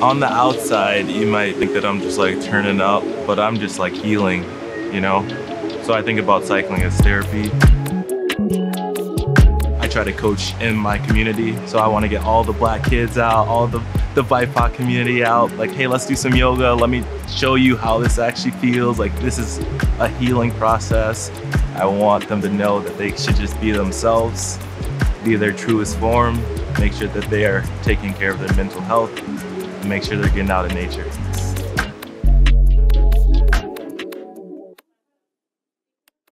On the outside, you might think that I'm just like turning up, but I'm just like healing, you know? So I think about cycling as therapy. I try to coach in my community, so I want to get all the black kids out, all the, the BIPOC community out. Like, hey, let's do some yoga. Let me show you how this actually feels. Like, this is a healing process. I want them to know that they should just be themselves, be their truest form, make sure that they are taking care of their mental health, make sure they're getting out in nature.